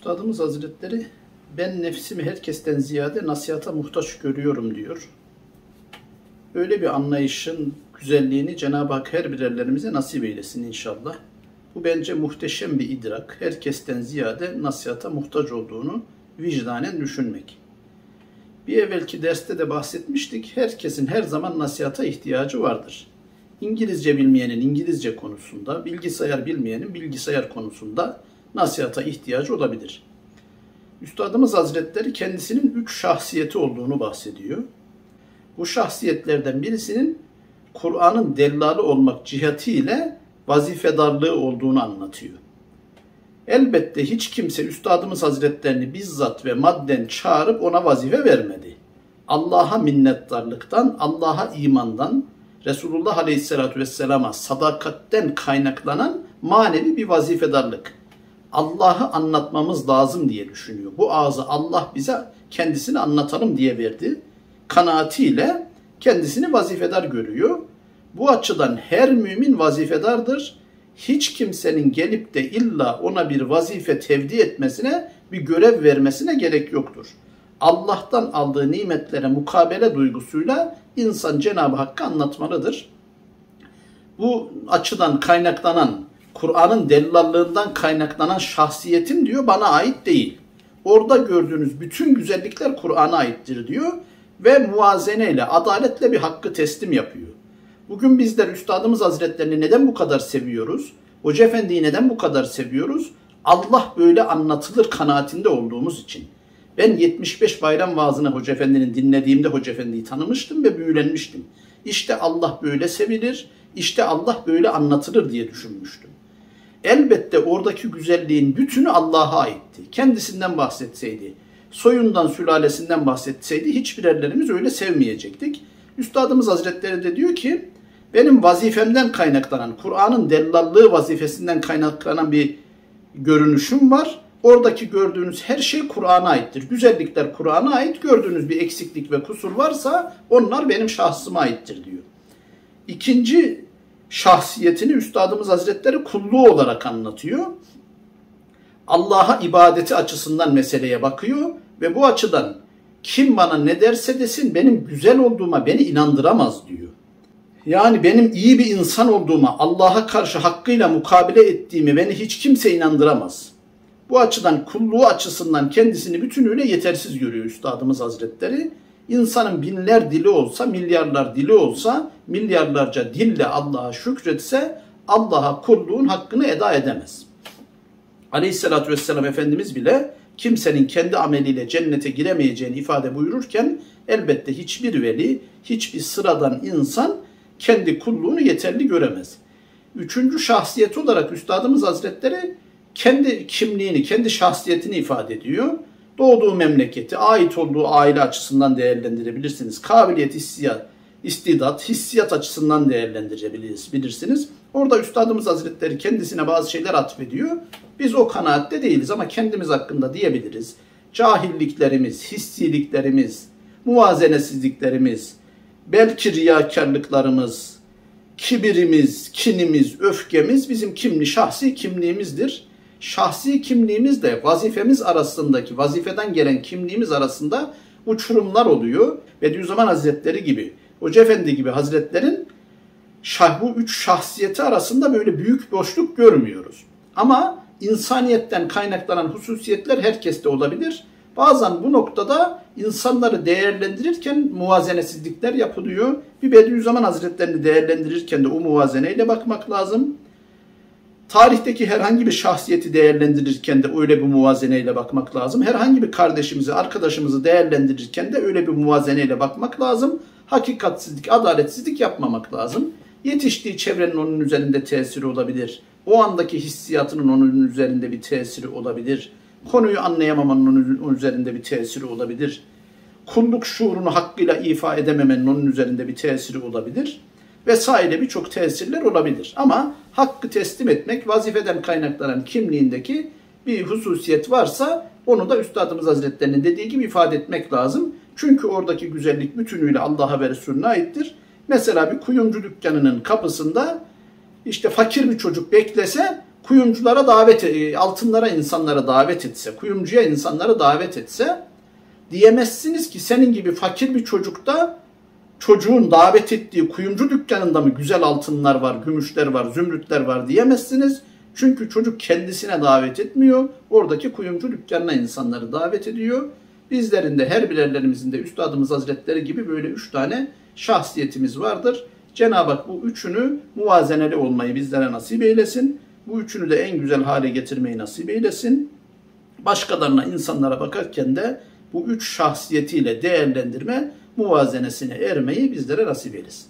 Üstadımız Hazretleri ben nefsimi herkesten ziyade nasihata muhtaç görüyorum diyor. Öyle bir anlayışın güzelliğini Cenab-ı Hak her birerlerimize nasip eylesin inşallah. Bu bence muhteşem bir idrak. Herkesten ziyade nasihata muhtaç olduğunu vicdanen düşünmek. Bir evvelki derste de bahsetmiştik. Herkesin her zaman nasihata ihtiyacı vardır. İngilizce bilmeyenin İngilizce konusunda, bilgisayar bilmeyenin bilgisayar konusunda nasihata ihtiyacı olabilir. Üstadımız Hazretleri kendisinin üç şahsiyeti olduğunu bahsediyor. Bu şahsiyetlerden birisinin Kur'an'ın dellalı olmak cihetiyle vazifedarlığı olduğunu anlatıyor. Elbette hiç kimse Üstadımız Hazretlerini bizzat ve madden çağırıp ona vazife vermedi. Allah'a minnettarlıktan, Allah'a imandan, Resulullah Aleyhisselatü Vesselam'a sadakatten kaynaklanan manevi bir vazifedarlık. Allah'ı anlatmamız lazım diye düşünüyor. Bu ağzı Allah bize kendisini anlatalım diye verdi. Kanaatiyle kendisini vazifedar görüyor. Bu açıdan her mümin vazifedardır. Hiç kimsenin gelip de illa ona bir vazife tevdi etmesine, bir görev vermesine gerek yoktur. Allah'tan aldığı nimetlere mukabele duygusuyla insan Cenab-ı Hakk'ı anlatmalıdır. Bu açıdan kaynaklanan, Kur'an'ın delillallığından kaynaklanan şahsiyetim diyor bana ait değil. Orada gördüğünüz bütün güzellikler Kur'an'a aittir diyor ve muazeneyle, adaletle bir hakkı teslim yapıyor. Bugün bizler Üstadımız Hazretlerini neden bu kadar seviyoruz? Hoca Efendi'yi neden bu kadar seviyoruz? Allah böyle anlatılır kanaatinde olduğumuz için. Ben 75 bayram vaazını Hoca Efendi'nin dinlediğimde Hoca Efendi'yi tanımıştım ve büyülenmiştim. İşte Allah böyle sevilir, işte Allah böyle anlatılır diye düşünmüştüm. Elbette oradaki güzelliğin bütünü Allah'a aitti. Kendisinden bahsetseydi, soyundan, sülalesinden bahsetseydi hiçbirerlerimiz öyle sevmeyecektik. Üstadımız Hazretleri de diyor ki, benim vazifemden kaynaklanan, Kur'an'ın dellallığı vazifesinden kaynaklanan bir görünüşüm var. Oradaki gördüğünüz her şey Kur'an'a aittir. Güzellikler Kur'an'a ait. Gördüğünüz bir eksiklik ve kusur varsa onlar benim şahsıma aittir diyor. İkinci şahsiyetini Üstadımız Hazretleri kulluğu olarak anlatıyor. Allah'a ibadeti açısından meseleye bakıyor ve bu açıdan kim bana ne derse desin benim güzel olduğuma beni inandıramaz diyor. Yani benim iyi bir insan olduğuma, Allah'a karşı hakkıyla mukabele ettiğimi beni hiç kimse inandıramaz. Bu açıdan kulluğu açısından kendisini bütünüyle yetersiz görüyor Üstadımız Hazretleri. İnsanın binler dili olsa, milyarlar dili olsa, milyarlarca dille Allah'a şükretse Allah'a kulluğun hakkını eda edemez. Aleyhissalatü vesselam Efendimiz bile kimsenin kendi ameliyle cennete giremeyeceğini ifade buyururken elbette hiçbir veli, hiçbir sıradan insan kendi kulluğunu yeterli göremez. Üçüncü şahsiyet olarak Üstadımız Hazretleri kendi kimliğini, kendi şahsiyetini ifade ediyor. Doğduğu memleketi, ait olduğu aile açısından değerlendirebilirsiniz. Kabiliyet, hissiyat, istidat, hissiyat açısından değerlendirebilirsiniz. Orada Üstadımız Hazretleri kendisine bazı şeyler atfediyor. Biz o kanaatte değiliz ama kendimiz hakkında diyebiliriz. Cahilliklerimiz, hissiliklerimiz, muvazenesizliklerimiz, belki riyakarlıklarımız, kibirimiz, kinimiz, öfkemiz bizim kimli, şahsi kimliğimizdir. Şahsi kimliğimizle vazifemiz arasındaki, vazifeden gelen kimliğimiz arasında uçurumlar oluyor. Bediüzzaman Hazretleri gibi, Hoca Efendi gibi Hazretlerin şah, bu üç şahsiyeti arasında böyle büyük boşluk görmüyoruz. Ama insaniyetten kaynaklanan hususiyetler herkeste olabilir. Bazen bu noktada insanları değerlendirirken muvazenesizlikler yapılıyor. Bir Bediüzzaman Hazretlerini değerlendirirken de o muvazeneyle bakmak lazım. Tarihteki herhangi bir şahsiyeti değerlendirirken de öyle bir muvazeneyle bakmak lazım. Herhangi bir kardeşimizi, arkadaşımızı değerlendirirken de öyle bir muvazeneyle bakmak lazım. Hakikatsizlik, adaletsizlik yapmamak lazım. Yetiştiği çevrenin onun üzerinde tesiri olabilir. O andaki hissiyatının onun üzerinde bir tesiri olabilir konuyu anlayamamanın onun üzerinde bir tesiri olabilir. Kulluk şuurunu hakkıyla ifa edememenin onun üzerinde bir tesiri olabilir. Vesaire birçok tesirler olabilir. Ama hakkı teslim etmek vazifeden kaynaklanan kimliğindeki bir hususiyet varsa onu da Üstadımız Hazretlerinin dediği gibi ifade etmek lazım. Çünkü oradaki güzellik bütünüyle Allah'a ve Resulüne aittir. Mesela bir kuyumcu dükkanının kapısında işte fakir bir çocuk beklese kuyumculara davet, e, altınlara insanlara davet etse, kuyumcuya insanları davet etse diyemezsiniz ki senin gibi fakir bir çocukta çocuğun davet ettiği kuyumcu dükkanında mı güzel altınlar var, gümüşler var, zümrütler var diyemezsiniz. Çünkü çocuk kendisine davet etmiyor. Oradaki kuyumcu dükkanına insanları davet ediyor. Bizlerin de her birerlerimizin de Üstadımız Hazretleri gibi böyle üç tane şahsiyetimiz vardır. Cenab-ı Hak bu üçünü muvazeneli olmayı bizlere nasip eylesin. Bu üçünü de en güzel hale getirmeyi nasip eylesin. Başkalarına, insanlara bakarken de bu üç şahsiyetiyle değerlendirme muvazenesine ermeyi bizlere nasip eylesin.